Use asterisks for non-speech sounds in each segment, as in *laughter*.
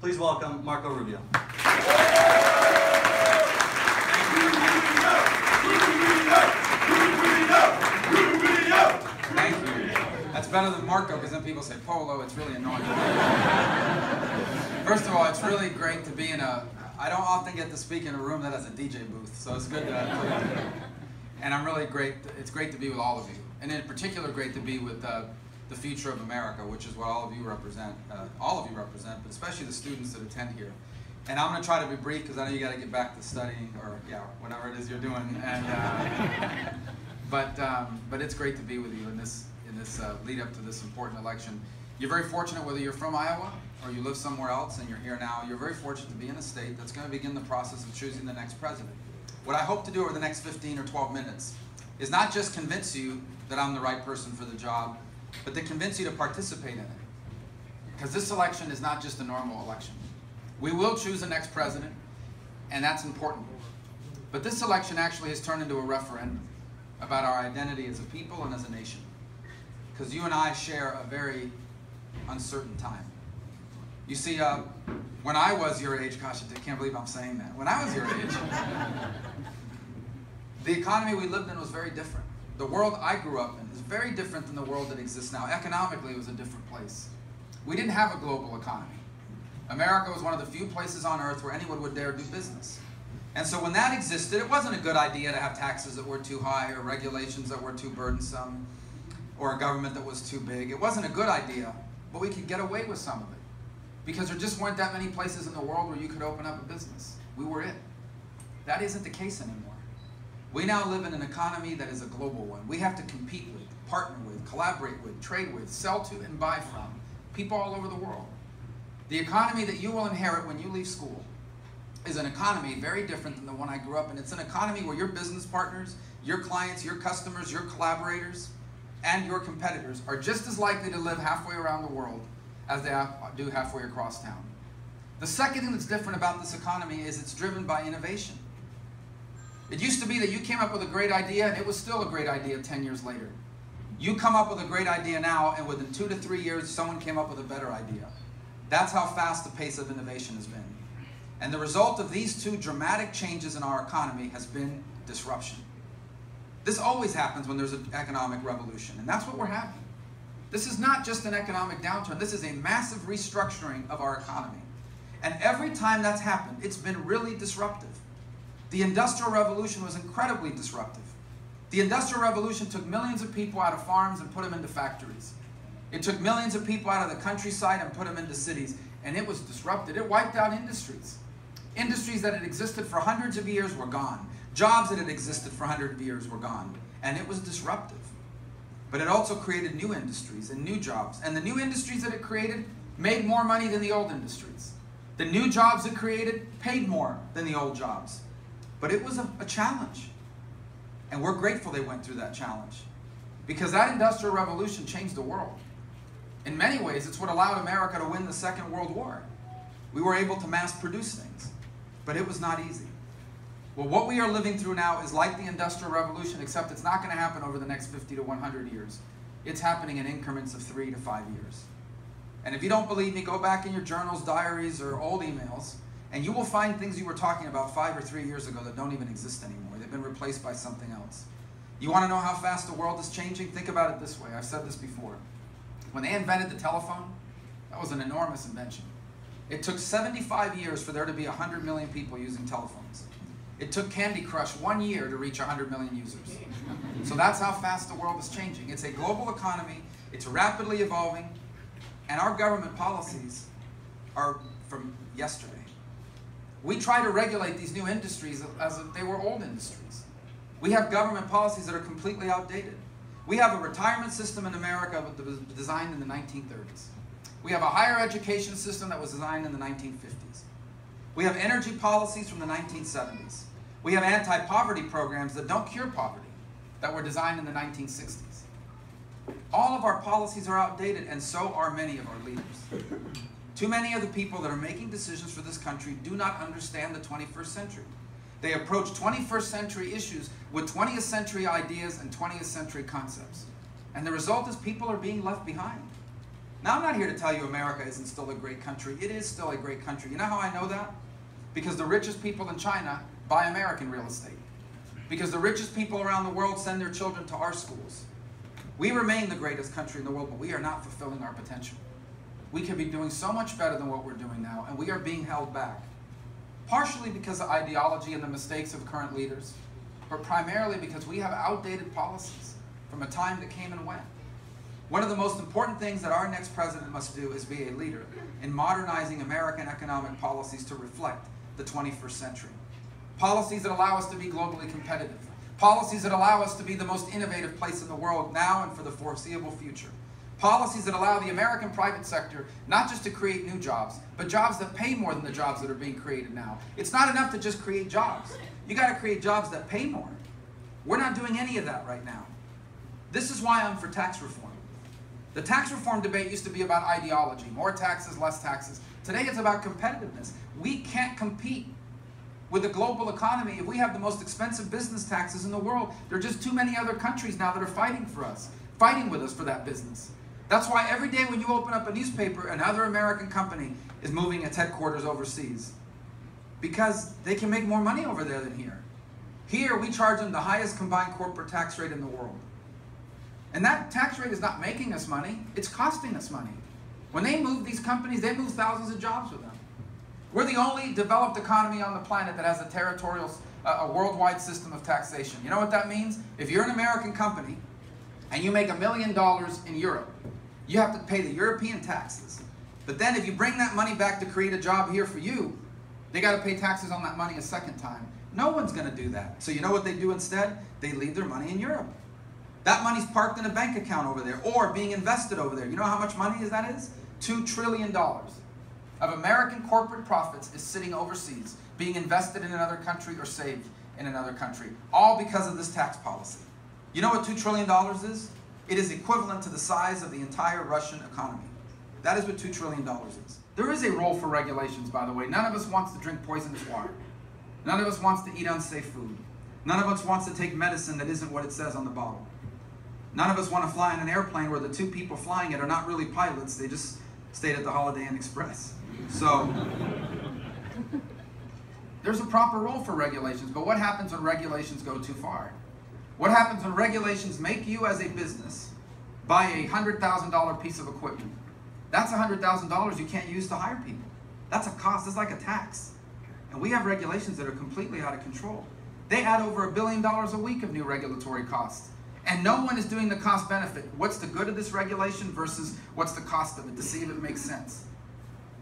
Please welcome Marco Rubio. Thank you. That's better than Marco because then people say Polo. It's really annoying. First of all, it's really great to be in a. I don't often get to speak in a room that has a DJ booth, so it's good to. And I'm really great. It's great to be with all of you, and in particular, great to be with uh, the future of America, which is what all of you represent. Uh, all of you represent, but especially the students that attend here. And I'm going to try to be brief because I know you got to get back to studying or yeah, whatever it is you're doing. *laughs* And uh, but um, but it's great to be with you in this in this uh, lead up to this important election. You're very fortunate whether you're from Iowa or you live somewhere else and you're here now. You're very fortunate to be in a state that's going to begin the process of choosing the next president. What I hope to do over the next 15 or 12 minutes is not just convince you that I'm the right person for the job, but to convince you to participate in it. Because this election is not just a normal election. We will choose the next president, and that's important. But this election actually has turned into a referendum about our identity as a people and as a nation. Because you and I share a very uncertain time. You see, uh, when I was your age, gosh, I can't believe I'm saying that. When I was your age, *laughs* the economy we lived in was very different. The world I grew up in is very different than the world that exists now. Economically, it was a different place. We didn't have a global economy. America was one of the few places on earth where anyone would dare do business. And so when that existed, it wasn't a good idea to have taxes that were too high or regulations that were too burdensome or a government that was too big. It wasn't a good idea, but we could get away with some of it because there just weren't that many places in the world where you could open up a business. We were it. That isn't the case anymore. We now live in an economy that is a global one. We have to compete with, partner with, collaborate with, trade with, sell to, and buy from people all over the world. The economy that you will inherit when you leave school is an economy very different than the one I grew up in. It's an economy where your business partners, your clients, your customers, your collaborators, and your competitors are just as likely to live halfway around the world as they do halfway across town. The second thing that's different about this economy is it's driven by innovation. It used to be that you came up with a great idea and it was still a great idea 10 years later. You come up with a great idea now and within two to three years someone came up with a better idea. That's how fast the pace of innovation has been. And the result of these two dramatic changes in our economy has been disruption. This always happens when there's an economic revolution, and that's what we're having. This is not just an economic downturn, this is a massive restructuring of our economy. And every time that's happened, it's been really disruptive. The Industrial Revolution was incredibly disruptive. The Industrial Revolution took millions of people out of farms and put them into factories. It took millions of people out of the countryside and put them into cities, and it was disrupted. It wiped out industries. Industries that had existed for hundreds of years were gone. Jobs that had existed for hundreds of years were gone. And it was disruptive. But it also created new industries and new jobs. And the new industries that it created made more money than the old industries. The new jobs it created paid more than the old jobs. But it was a, a challenge. And we're grateful they went through that challenge. Because that industrial revolution changed the world. In many ways, it's what allowed America to win the Second World War. We were able to mass produce things, but it was not easy. Well, what we are living through now is like the Industrial Revolution, except it's not going to happen over the next 50 to 100 years. It's happening in increments of three to five years. And if you don't believe me, go back in your journals, diaries, or old emails, and you will find things you were talking about five or three years ago that don't even exist anymore. They've been replaced by something else. You want to know how fast the world is changing? Think about it this way. I've said this before. When they invented the telephone, that was an enormous invention. It took 75 years for there to be 100 million people using telephones. It took Candy Crush one year to reach 100 million users. So that's how fast the world is changing. It's a global economy, it's rapidly evolving, and our government policies are from yesterday. We try to regulate these new industries as if they were old industries. We have government policies that are completely outdated. We have a retirement system in America that was designed in the 1930s. We have a higher education system that was designed in the 1950s. We have energy policies from the 1970s. We have anti-poverty programs that don't cure poverty, that were designed in the 1960s. All of our policies are outdated, and so are many of our leaders. Too many of the people that are making decisions for this country do not understand the 21st century. They approach 21st century issues with 20th century ideas and 20th century concepts. And the result is people are being left behind. Now, I'm not here to tell you America isn't still a great country. It is still a great country. You know how I know that? Because the richest people in China buy American real estate. Because the richest people around the world send their children to our schools. We remain the greatest country in the world, but we are not fulfilling our potential. We could be doing so much better than what we're doing now, and we are being held back. Partially because of ideology and the mistakes of current leaders, but primarily because we have outdated policies from a time that came and went. One of the most important things that our next president must do is be a leader in modernizing American economic policies to reflect the 21st century. Policies that allow us to be globally competitive. Policies that allow us to be the most innovative place in the world now and for the foreseeable future. Policies that allow the American private sector not just to create new jobs, but jobs that pay more than the jobs that are being created now. It's not enough to just create jobs. You got to create jobs that pay more. We're not doing any of that right now. This is why I'm for tax reform. The tax reform debate used to be about ideology, more taxes, less taxes. Today it's about competitiveness. We can't compete with the global economy if we have the most expensive business taxes in the world. There are just too many other countries now that are fighting for us, fighting with us for that business. That's why every day when you open up a newspaper, another American company is moving its headquarters overseas. Because they can make more money over there than here. Here, we charge them the highest combined corporate tax rate in the world. And that tax rate is not making us money, it's costing us money. When they move these companies, they move thousands of jobs with them. We're the only developed economy on the planet that has a territorial, a worldwide system of taxation. You know what that means? If you're an American company and you make a million dollars in Europe, you have to pay the European taxes. But then if you bring that money back to create a job here for you, they got to pay taxes on that money a second time. No one's going to do that. So you know what they do instead? They leave their money in Europe. That money's parked in a bank account over there or being invested over there. You know how much money is that is? $2 trillion of American corporate profits is sitting overseas, being invested in another country or saved in another country, all because of this tax policy. You know what $2 trillion is? It is equivalent to the size of the entire Russian economy. That is what $2 trillion is. There is a role for regulations, by the way. None of us wants to drink poisonous water. None of us wants to eat unsafe food. None of us wants to take medicine that isn't what it says on the bottle. None of us want to fly in an airplane where the two people flying it are not really pilots, they just stayed at the Holiday Inn Express. So, there's a proper role for regulations, but what happens when regulations go too far? What happens when regulations make you as a business buy a $100,000 piece of equipment? That's $100,000 you can't use to hire people. That's a cost, it's like a tax. And we have regulations that are completely out of control. They add over a billion dollars a week of new regulatory costs. And no one is doing the cost benefit. What's the good of this regulation versus what's the cost of it to see if it makes sense?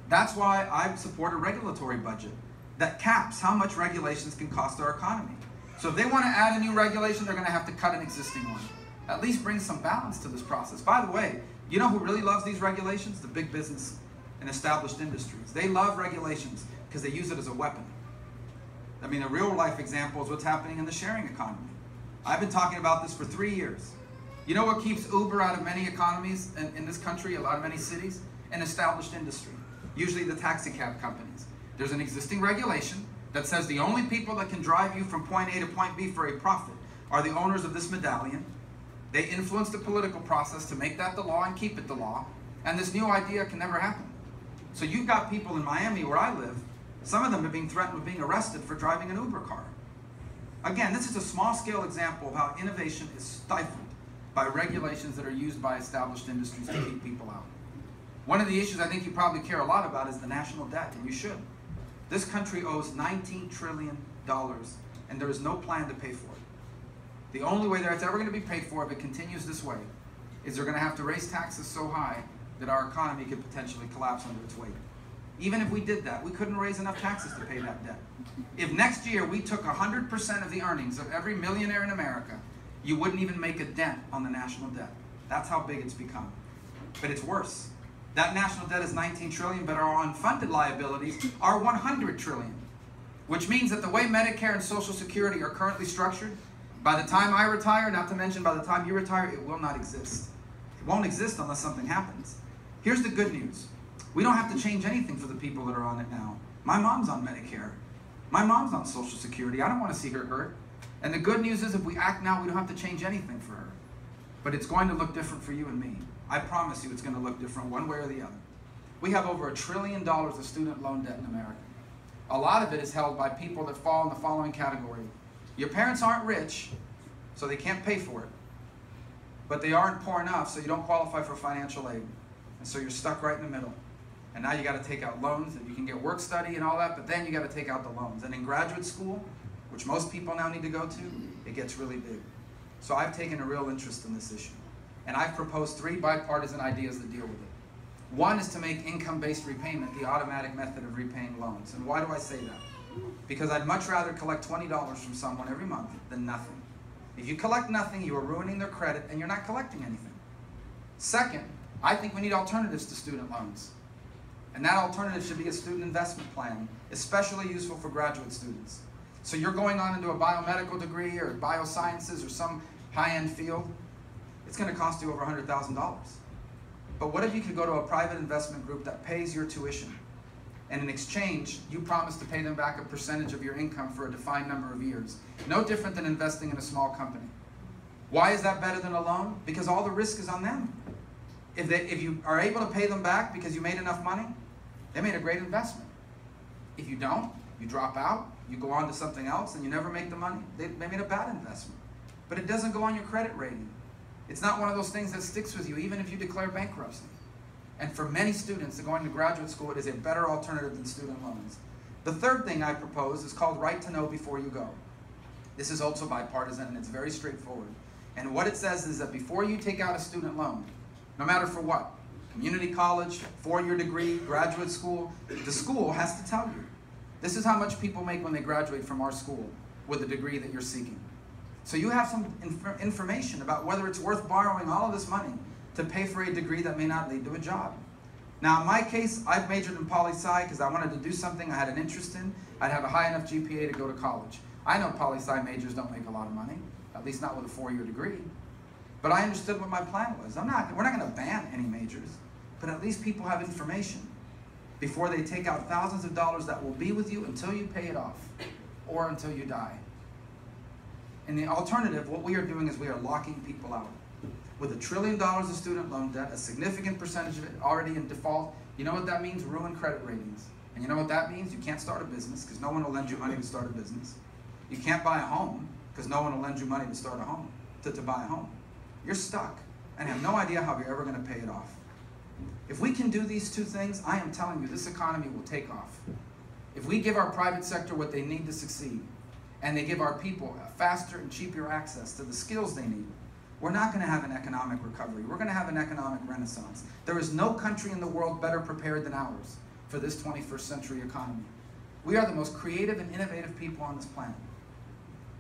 That's why I support a regulatory budget that caps how much regulations can cost our economy. So if they want to add a new regulation, they're going to have to cut an existing one. At least bring some balance to this process. By the way, you know who really loves these regulations? The big business and established industries. They love regulations because they use it as a weapon. I mean, a real life example is what's happening in the sharing economy. I've been talking about this for three years. You know what keeps Uber out of many economies in, in this country, a lot of many cities? An established industry, usually the taxi cab companies. There's an existing regulation that says the only people that can drive you from point A to point B for a profit are the owners of this medallion. They influence the political process to make that the law and keep it the law. And this new idea can never happen. So you've got people in Miami where I live, some of them are being threatened with being arrested for driving an Uber car. Again, this is a small scale example of how innovation is stifled by regulations that are used by established industries to keep people out. One of the issues I think you probably care a lot about is the national debt, and you should. This country owes $19 trillion, and there is no plan to pay for it. The only way that it's ever going to be paid for if it continues this way is they're going to have to raise taxes so high that our economy could potentially collapse under its weight. Even if we did that, we couldn't raise enough taxes to pay that debt. If next year we took 100% of the earnings of every millionaire in America, you wouldn't even make a dent on the national debt. That's how big it's become. But it's worse. That national debt is 19 trillion, but our unfunded liabilities are 100 trillion. Which means that the way Medicare and Social Security are currently structured, by the time I retire, not to mention by the time you retire, it will not exist. It won't exist unless something happens. Here's the good news. We don't have to change anything for the people that are on it now. My mom's on Medicare. My mom's on Social Security. I don't want to see her hurt. And the good news is if we act now, we don't have to change anything for her. But it's going to look different for you and me. I promise you it's going to look different one way or the other. We have over a trillion dollars of student loan debt in America. A lot of it is held by people that fall in the following category. Your parents aren't rich, so they can't pay for it. But they aren't poor enough, so you don't qualify for financial aid. And so you're stuck right in the middle. And now you got to take out loans, and you can get work study and all that, but then you got to take out the loans. And in graduate school, which most people now need to go to, it gets really big. So I've taken a real interest in this issue. And I've proposed three bipartisan ideas that deal with it. One is to make income-based repayment the automatic method of repaying loans. And why do I say that? Because I'd much rather collect $20 from someone every month than nothing. If you collect nothing, you are ruining their credit and you're not collecting anything. Second, I think we need alternatives to student loans. And that alternative should be a student investment plan, especially useful for graduate students. So you're going on into a biomedical degree or biosciences or some high-end field, it's going to cost you over $100,000. But what if you could go to a private investment group that pays your tuition? And in exchange, you promise to pay them back a percentage of your income for a defined number of years. No different than investing in a small company. Why is that better than a loan? Because all the risk is on them. If, they, if you are able to pay them back because you made enough money, they made a great investment. If you don't, you drop out, you go on to something else, and you never make the money, they, they made a bad investment. But it doesn't go on your credit rating. It's not one of those things that sticks with you, even if you declare bankruptcy. And for many students that go into graduate school, it is a better alternative than student loans. The third thing I propose is called Right to Know Before You Go. This is also bipartisan and it's very straightforward. And what it says is that before you take out a student loan, no matter for what, community college, four-year degree, graduate school, the school has to tell you. This is how much people make when they graduate from our school with the degree that you're seeking. So you have some inf information about whether it's worth borrowing all of this money to pay for a degree that may not lead to a job. Now, in my case, I've majored in poli-sci because I wanted to do something I had an interest in. I'd have a high enough GPA to go to college. I know poli-sci majors don't make a lot of money, at least not with a four-year degree. But I understood what my plan was. I'm not, we're not going to ban any majors, but at least people have information before they take out thousands of dollars that will be with you until you pay it off or until you die. In the alternative, what we are doing is we are locking people out. With a trillion dollars of student loan debt, a significant percentage of it already in default, you know what that means? Ruined credit ratings. And you know what that means? You can't start a business because no one will lend you money to start a business. You can't buy a home because no one will lend you money to start a home, to, to buy a home. You're stuck and have no idea how you're ever going to pay it off. If we can do these two things, I am telling you, this economy will take off. If we give our private sector what they need to succeed, and they give our people faster and cheaper access to the skills they need, we're not going to have an economic recovery. We're going to have an economic renaissance. There is no country in the world better prepared than ours for this 21st century economy. We are the most creative and innovative people on this planet.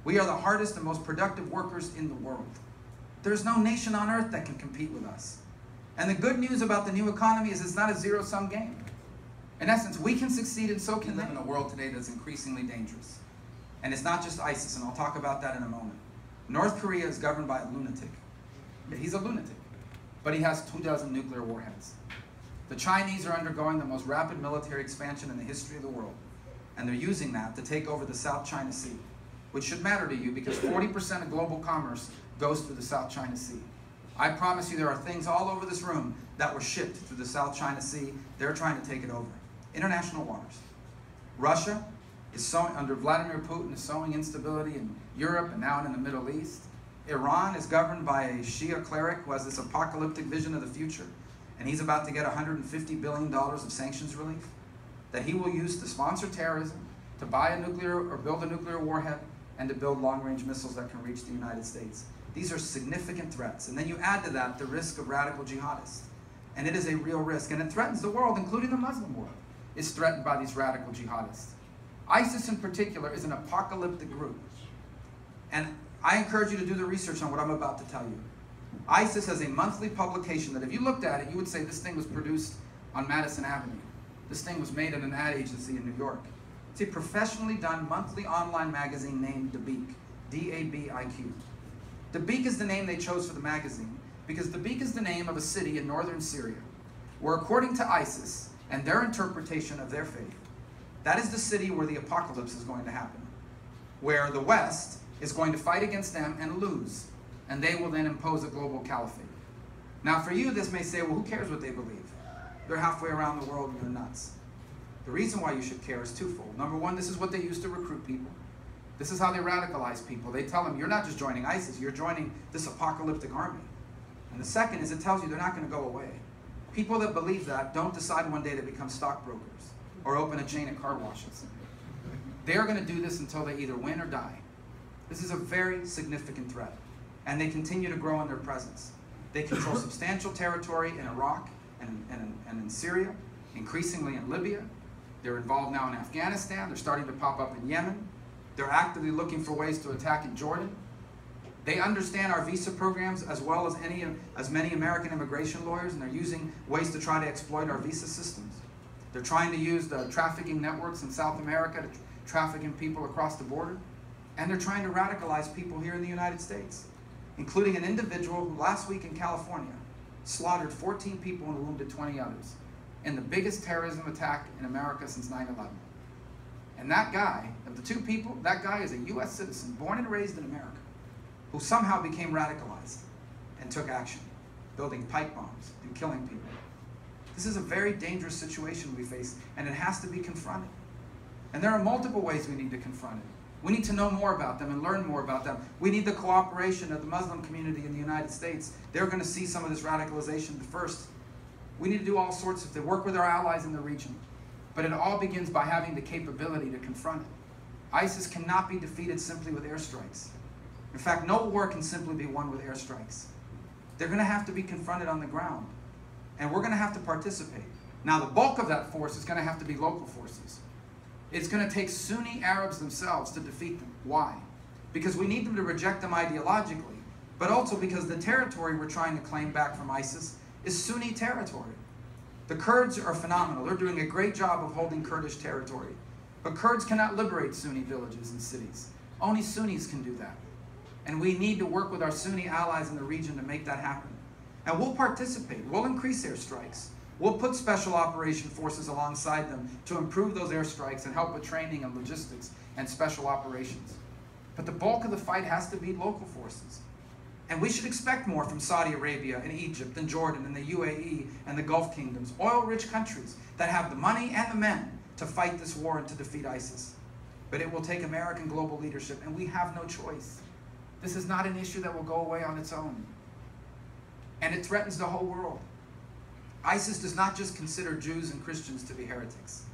We are the hardest and most productive workers in the world. There's no nation on earth that can compete with us. And the good news about the new economy is it's not a zero-sum game. In essence, we can succeed and so can they in a world today that's increasingly dangerous. And it's not just ISIS, and I'll talk about that in a moment. North Korea is governed by a lunatic. He's a lunatic, but he has two dozen nuclear warheads. The Chinese are undergoing the most rapid military expansion in the history of the world, and they're using that to take over the South China Sea, which should matter to you because 40% of global commerce goes through the South China Sea. I promise you there are things all over this room that were shipped through the South China Sea. They're trying to take it over. International waters. Russia is sowing, under Vladimir Putin, is sowing instability in Europe and now in the Middle East. Iran is governed by a Shia cleric who has this apocalyptic vision of the future. And he's about to get $150 billion of sanctions relief that he will use to sponsor terrorism, to buy a nuclear or build a nuclear warhead, and to build long-range missiles that can reach the United States. These are significant threats. And then you add to that the risk of radical jihadists. And it is a real risk. And it threatens the world, including the Muslim world, is threatened by these radical jihadists. ISIS in particular is an apocalyptic group. And I encourage you to do the research on what I'm about to tell you. ISIS has a monthly publication that if you looked at it, you would say this thing was produced on Madison Avenue. This thing was made in an ad agency in New York. It's a professionally done monthly online magazine named Dabiq, D-A-B-I-Q. Dabiq is the name they chose for the magazine because Dabiq is the name of a city in northern Syria where according to ISIS and their interpretation of their faith, that is the city where the apocalypse is going to happen, where the West is going to fight against them and lose, and they will then impose a global caliphate. Now, for you, this may say, well, who cares what they believe? They're halfway around the world and they're nuts. The reason why you should care is twofold. Number one, this is what they use to recruit people. This is how they radicalize people. They tell them, you're not just joining ISIS, you're joining this apocalyptic army. And the second is it tells you they're not going to go away. People that believe that don't decide one day to become stockbrokers or open a chain of car washes. They're going to do this until they either win or die. This is a very significant threat. And they continue to grow in their presence. They control *laughs* substantial territory in Iraq and, and, and in Syria, increasingly in Libya. They're involved now in Afghanistan. They're starting to pop up in Yemen. They're actively looking for ways to attack in Jordan. They understand our visa programs as well as any as many American immigration lawyers, and they're using ways to try to exploit our visa systems. They're trying to use the trafficking networks in South America to traffic in people across the border. And they're trying to radicalize people here in the United States, including an individual who last week in California slaughtered 14 people and wounded 20 others in the biggest terrorism attack in America since 9 11. And that guy, of the two people, that guy is a U.S. citizen, born and raised in America, who somehow became radicalized and took action, building pipe bombs and killing people. This is a very dangerous situation we face, and it has to be confronted. And there are multiple ways we need to confront it. We need to know more about them and learn more about them. We need the cooperation of the Muslim community in the United States. They're going to see some of this radicalization first. We need to do all sorts of things, work with our allies in the region. But it all begins by having the capability to confront it. ISIS cannot be defeated simply with airstrikes. In fact, no war can simply be won with airstrikes. They're going to have to be confronted on the ground. And we're going to have to participate. Now, the bulk of that force is going to have to be local forces. It's going to take Sunni Arabs themselves to defeat them. Why? Because we need them to reject them ideologically, but also because the territory we're trying to claim back from ISIS is Sunni territory. The Kurds are phenomenal. They're doing a great job of holding Kurdish territory. But Kurds cannot liberate Sunni villages and cities. Only Sunnis can do that. And we need to work with our Sunni allies in the region to make that happen. And we'll participate. We'll increase airstrikes. We'll put special operation forces alongside them to improve those airstrikes and help with training and logistics and special operations. But the bulk of the fight has to be local forces. And we should expect more from Saudi Arabia and Egypt and Jordan and the UAE and the Gulf kingdoms, oil-rich countries that have the money and the men to fight this war and to defeat ISIS. But it will take American global leadership, and we have no choice. This is not an issue that will go away on its own. And it threatens the whole world. ISIS does not just consider Jews and Christians to be heretics.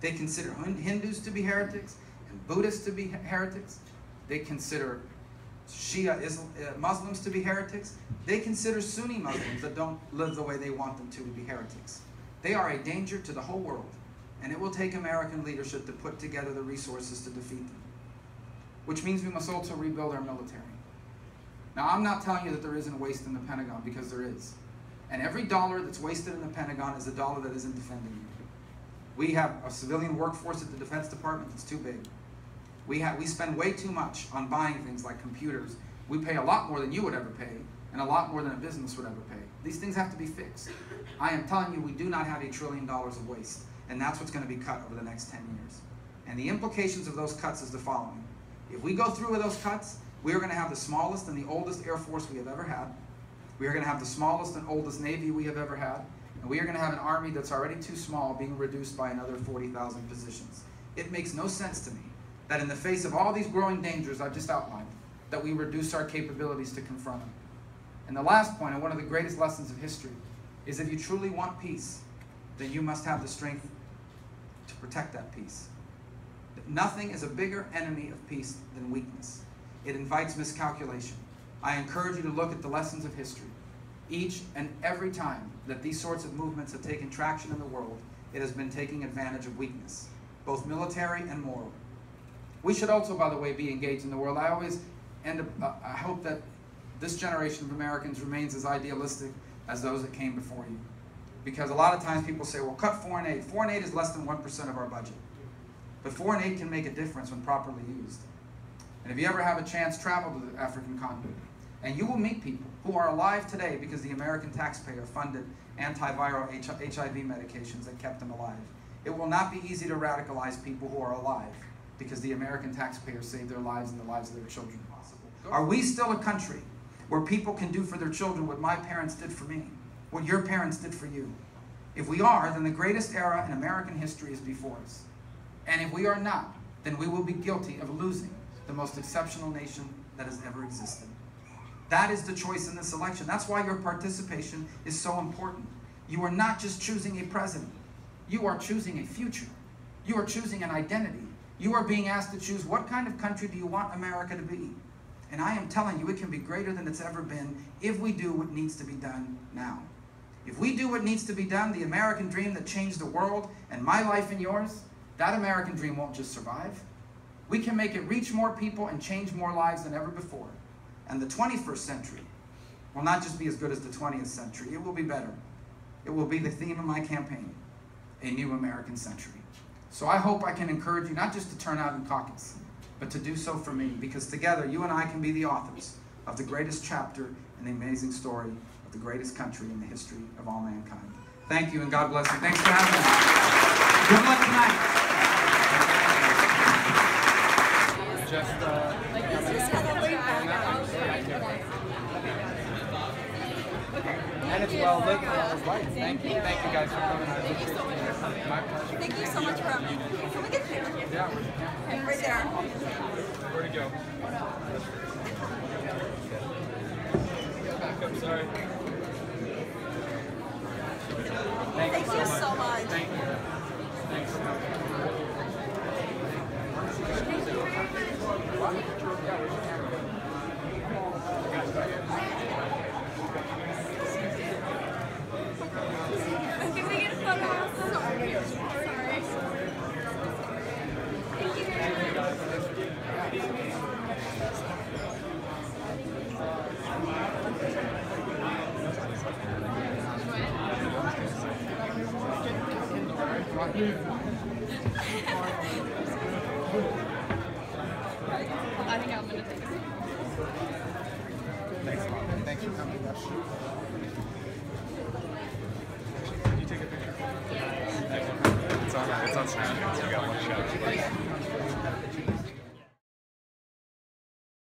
They consider Hindus to be heretics and Buddhists to be heretics. They consider Shia Islam, uh, Muslims to be heretics. They consider Sunni Muslims that don't live the way they want them to to be heretics. They are a danger to the whole world, and it will take American leadership to put together the resources to defeat them. Which means we must also rebuild our military. Now, I'm not telling you that there isn't waste in the Pentagon, because there is. And every dollar that's wasted in the Pentagon is a dollar that isn't defending you. We have a civilian workforce at the Defense Department that's too big. We, have, we spend way too much on buying things like computers. We pay a lot more than you would ever pay, and a lot more than a business would ever pay. These things have to be fixed. I am telling you, we do not have a trillion dollars of waste, and that's what's going to be cut over the next 10 years. And the implications of those cuts is the following. If we go through with those cuts, we are going to have the smallest and the oldest Air Force we have ever had. We are going to have the smallest and oldest Navy we have ever had. And we are going to have an Army that's already too small being reduced by another 40,000 positions. It makes no sense to me that in the face of all these growing dangers I've just outlined, that we reduce our capabilities to confront them. And the last point, and one of the greatest lessons of history, is if you truly want peace, then you must have the strength to protect that peace. Nothing is a bigger enemy of peace than weakness. It invites miscalculation. I encourage you to look at the lessons of history. Each and every time that these sorts of movements have taken traction in the world, it has been taking advantage of weakness, both military and moral. We should also, by the way, be engaged in the world. I always end up, uh, I hope that this generation of Americans remains as idealistic as those that came before you. Because a lot of times people say, well, cut foreign aid. Foreign aid is less than 1% of our budget. But foreign aid can make a difference when properly used. And if you ever have a chance, travel to the African continent. And you will meet people who are alive today because the American taxpayer funded antiviral HIV medications that kept them alive. It will not be easy to radicalize people who are alive because the American taxpayer saved their lives and the lives of their children. Are we still a country where people can do for their children what my parents did for me? what your parents did for you? If we are, then the greatest era in American history is before us. And if we are not, then we will be guilty of losing the most exceptional nation that has ever existed. That is the choice in this election. That's why your participation is so important. You are not just choosing a president, you are choosing a future. You are choosing an identity. You are being asked to choose what kind of country do you want America to be. And I am telling you, it can be greater than it's ever been if we do what needs to be done now. If we do what needs to be done, the American dream that changed the world and my life and yours, that American dream won't just survive. We can make it reach more people and change more lives than ever before. And the 21st century will not just be as good as the 20th century, it will be better. It will be the theme of my campaign, a new American century. So I hope I can encourage you not just to turn out and caucus, but to do so for me, because together you and I can be the authors of the greatest chapter in the amazing story of the greatest country in the history of all mankind. Thank you and God bless you. Thanks for having me. Good luck tonight. Just, uh, and it's well lit, well light. Thank you, thank you guys for coming. I Thank you so much for coming. My pleasure. Thank you so much for coming. Can we get a picture? Yeah. Okay, right there. Where to go? Back up, sorry. Thank you Thank you so much. Thank you. Thanks. Can